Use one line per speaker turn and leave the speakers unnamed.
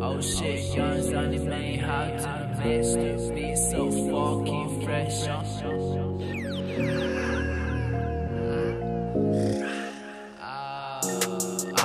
Oh shit, young Sonny playing how to match the be so fucking fresh. Uh. Ah.